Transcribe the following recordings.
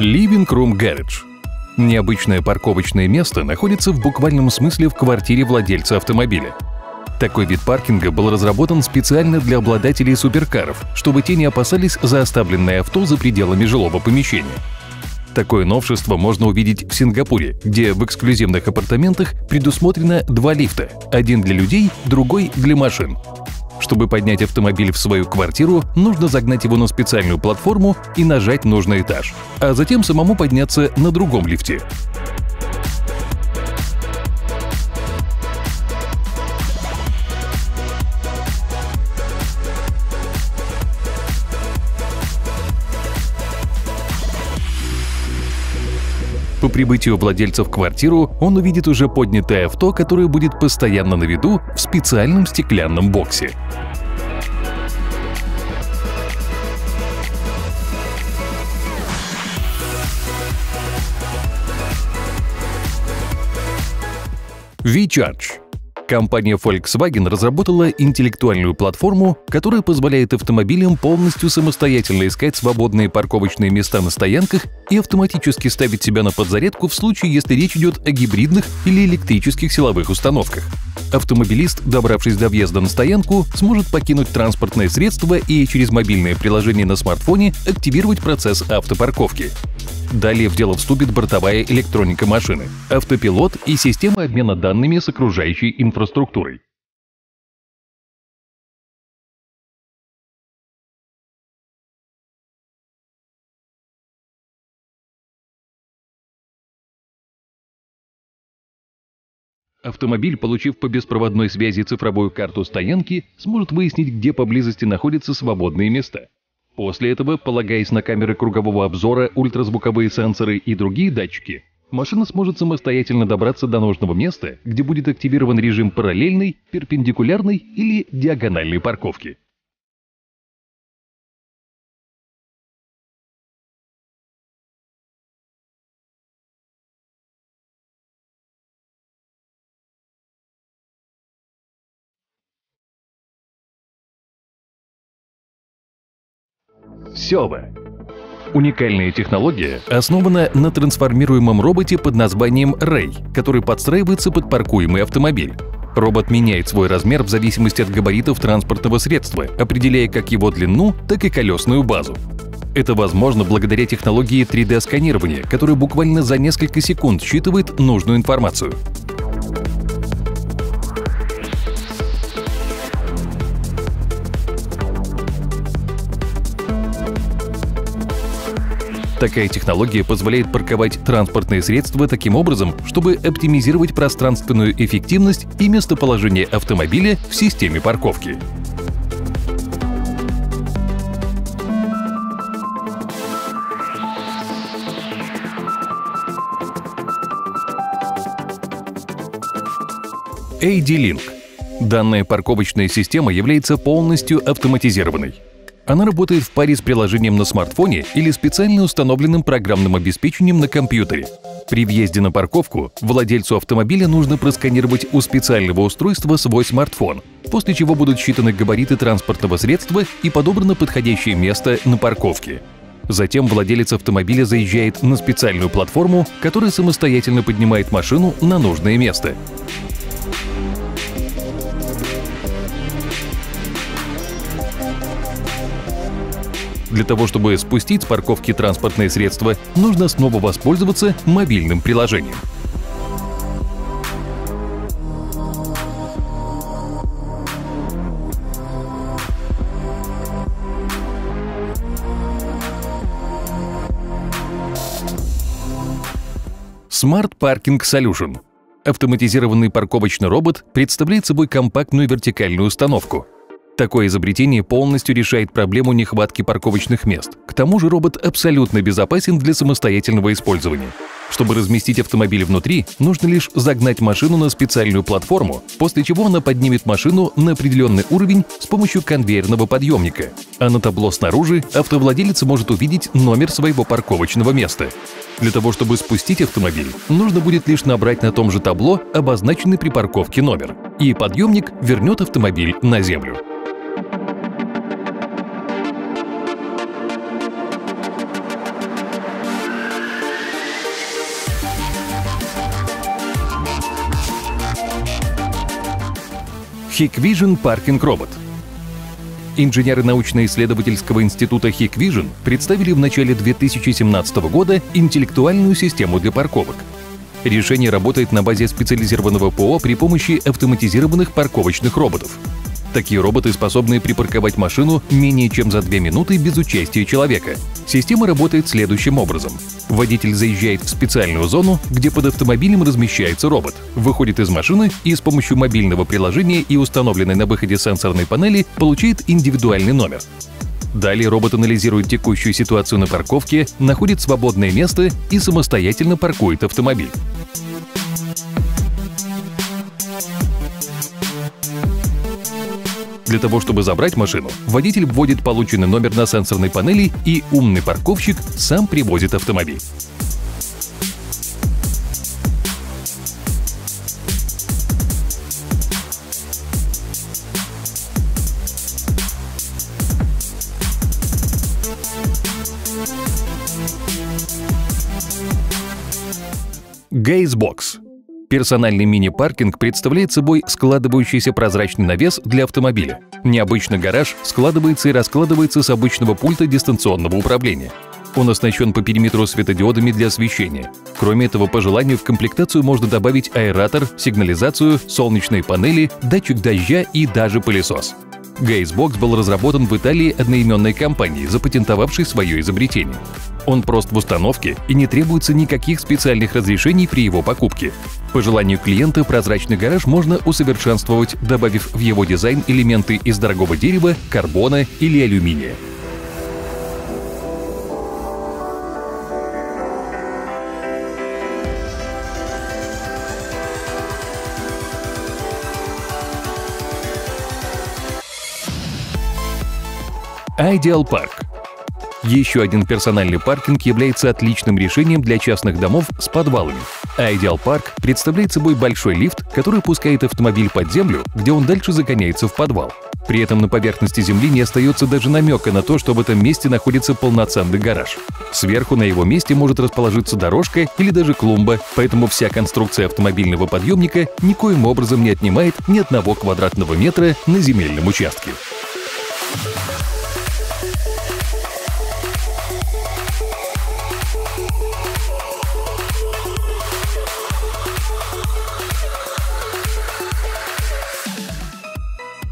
Living Room Garage. Необычное парковочное место находится в буквальном смысле в квартире владельца автомобиля. Такой вид паркинга был разработан специально для обладателей суперкаров, чтобы те не опасались за оставленное авто за пределами жилого помещения. Такое новшество можно увидеть в Сингапуре, где в эксклюзивных апартаментах предусмотрено два лифта – один для людей, другой для машин. Чтобы поднять автомобиль в свою квартиру, нужно загнать его на специальную платформу и нажать нужный этаж, а затем самому подняться на другом лифте. Прибытию владельца в квартиру он увидит уже поднятое авто, которое будет постоянно на виду в специальном стеклянном боксе. V-Charge Компания Volkswagen разработала интеллектуальную платформу, которая позволяет автомобилям полностью самостоятельно искать свободные парковочные места на стоянках и автоматически ставить себя на подзарядку в случае, если речь идет о гибридных или электрических силовых установках. Автомобилист, добравшись до въезда на стоянку, сможет покинуть транспортное средство и через мобильное приложение на смартфоне активировать процесс автопарковки. Далее в дело вступит бортовая электроника машины, автопилот и система обмена данными с окружающей инфраструктурой. Автомобиль, получив по беспроводной связи цифровую карту стоянки, сможет выяснить, где поблизости находятся свободные места. После этого, полагаясь на камеры кругового обзора, ультразвуковые сенсоры и другие датчики, машина сможет самостоятельно добраться до нужного места, где будет активирован режим параллельной, перпендикулярной или диагональной парковки. Сёва. Уникальная технология основана на трансформируемом роботе под названием Ray, который подстраивается под паркуемый автомобиль. Робот меняет свой размер в зависимости от габаритов транспортного средства, определяя как его длину, так и колесную базу. Это возможно благодаря технологии 3D-сканирования, которая буквально за несколько секунд считывает нужную информацию. Такая технология позволяет парковать транспортные средства таким образом, чтобы оптимизировать пространственную эффективность и местоположение автомобиля в системе парковки. AD-Link. Данная парковочная система является полностью автоматизированной. Она работает в паре с приложением на смартфоне или специально установленным программным обеспечением на компьютере. При въезде на парковку владельцу автомобиля нужно просканировать у специального устройства свой смартфон, после чего будут считаны габариты транспортного средства и подобрано подходящее место на парковке. Затем владелец автомобиля заезжает на специальную платформу, которая самостоятельно поднимает машину на нужное место. Для того, чтобы спустить с парковки транспортные средства, нужно снова воспользоваться мобильным приложением. Smart Parking Solution Автоматизированный парковочный робот представляет собой компактную вертикальную установку – Такое изобретение полностью решает проблему нехватки парковочных мест. К тому же робот абсолютно безопасен для самостоятельного использования. Чтобы разместить автомобиль внутри, нужно лишь загнать машину на специальную платформу, после чего она поднимет машину на определенный уровень с помощью конвейерного подъемника. А на табло снаружи автовладелец может увидеть номер своего парковочного места. Для того, чтобы спустить автомобиль, нужно будет лишь набрать на том же табло обозначенный при парковке номер, и подъемник вернет автомобиль на землю. Hikvision Parking Robot. Инженеры научно-исследовательского института Hikvision представили в начале 2017 года интеллектуальную систему для парковок. Решение работает на базе специализированного ПО при помощи автоматизированных парковочных роботов. Такие роботы способны припарковать машину менее чем за 2 минуты без участия человека. Система работает следующим образом. Водитель заезжает в специальную зону, где под автомобилем размещается робот, выходит из машины и с помощью мобильного приложения и установленной на выходе сенсорной панели получает индивидуальный номер. Далее робот анализирует текущую ситуацию на парковке, находит свободное место и самостоятельно паркует автомобиль. Для того, чтобы забрать машину, водитель вводит полученный номер на сенсорной панели и умный парковщик сам привозит автомобиль. Гейсбокс Персональный мини-паркинг представляет собой складывающийся прозрачный навес для автомобиля. Необычный гараж складывается и раскладывается с обычного пульта дистанционного управления. Он оснащен по периметру светодиодами для освещения. Кроме этого, по желанию в комплектацию можно добавить аэратор, сигнализацию, солнечные панели, датчик дождя и даже пылесос. Гейсбокс был разработан в Италии одноименной компанией, запатентовавшей свое изобретение. Он прост в установке и не требуется никаких специальных разрешений при его покупке. По желанию клиента прозрачный гараж можно усовершенствовать, добавив в его дизайн элементы из дорогого дерева, карбона или алюминия. Ideal Park еще один персональный паркинг является отличным решением для частных домов с подвалами. Ideal Park представляет собой большой лифт, который пускает автомобиль под землю, где он дальше загоняется в подвал. При этом на поверхности земли не остается даже намека на то, что в этом месте находится полноценный гараж. Сверху на его месте может расположиться дорожка или даже клумба, поэтому вся конструкция автомобильного подъемника никоим образом не отнимает ни одного квадратного метра на земельном участке.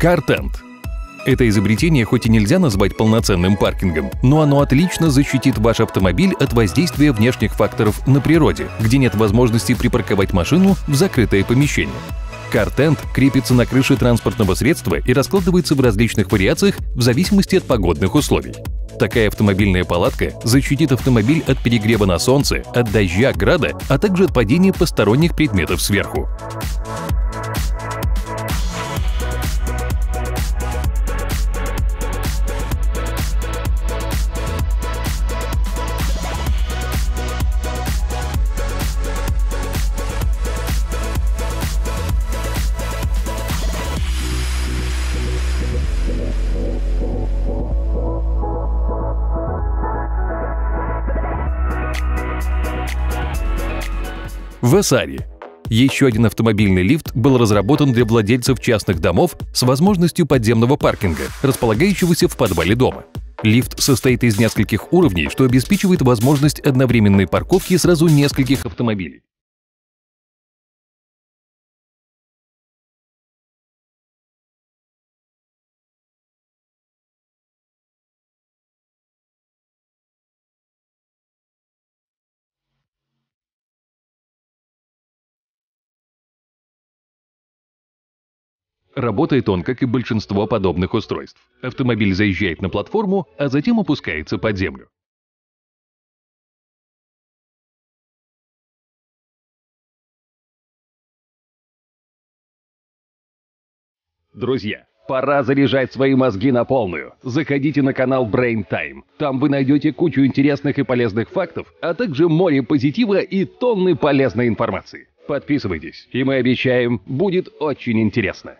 CarTent. Это изобретение хоть и нельзя назвать полноценным паркингом, но оно отлично защитит ваш автомобиль от воздействия внешних факторов на природе, где нет возможности припарковать машину в закрытое помещение. CarTent крепится на крыше транспортного средства и раскладывается в различных вариациях в зависимости от погодных условий. Такая автомобильная палатка защитит автомобиль от перегрева на солнце, от дождя, града, а также от падения посторонних предметов сверху. В Асаре еще один автомобильный лифт был разработан для владельцев частных домов с возможностью подземного паркинга, располагающегося в подвале дома. Лифт состоит из нескольких уровней, что обеспечивает возможность одновременной парковки сразу нескольких автомобилей. Работает он, как и большинство подобных устройств. Автомобиль заезжает на платформу, а затем опускается под землю. Друзья, пора заряжать свои мозги на полную. Заходите на канал Brain Time. Там вы найдете кучу интересных и полезных фактов, а также море позитива и тонны полезной информации. Подписывайтесь, и мы обещаем, будет очень интересно.